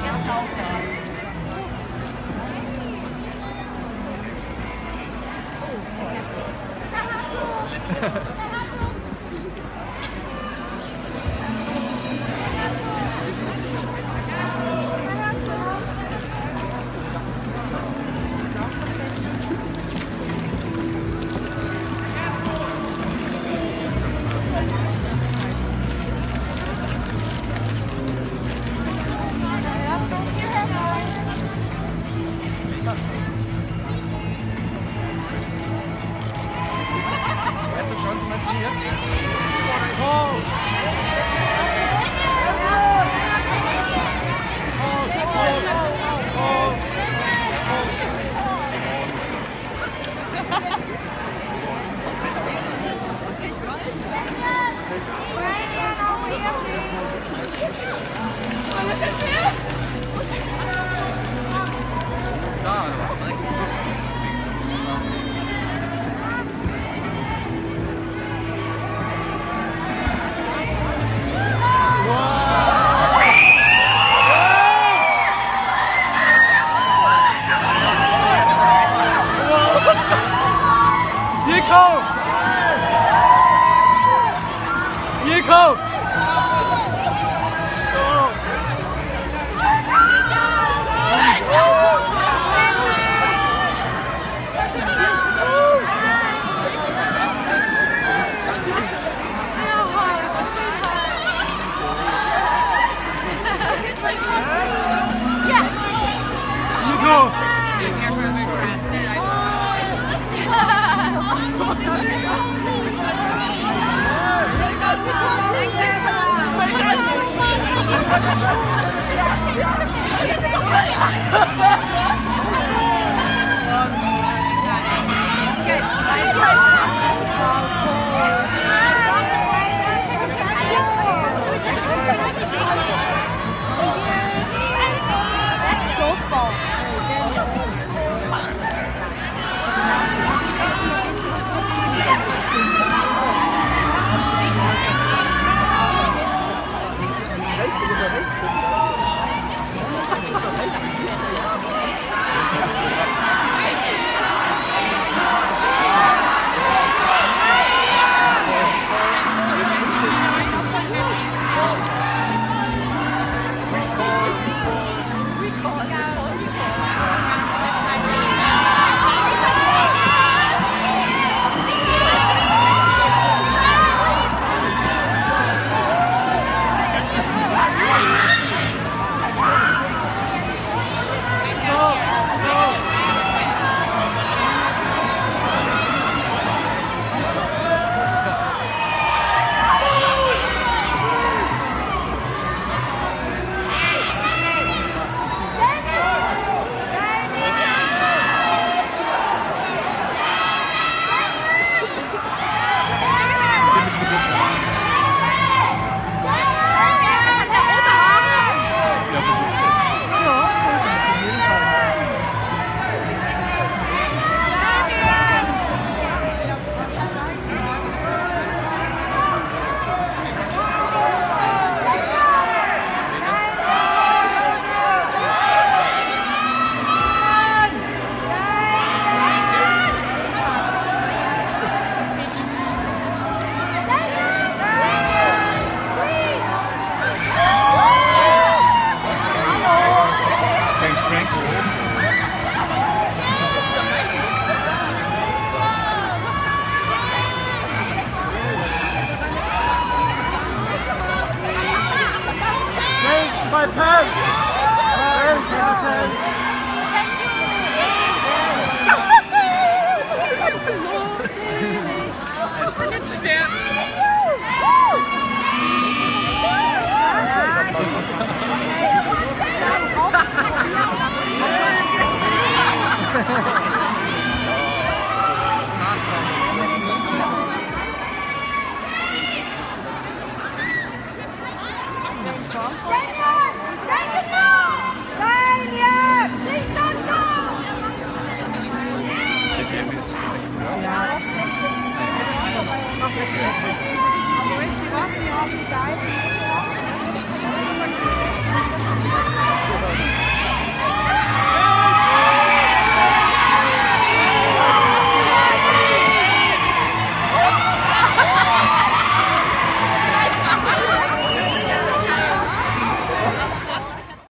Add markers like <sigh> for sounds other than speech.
Let's go. <laughs> oh 一扣一扣 Ha ha ha! My pen! James, my pen! Ha ha ha! Thank you.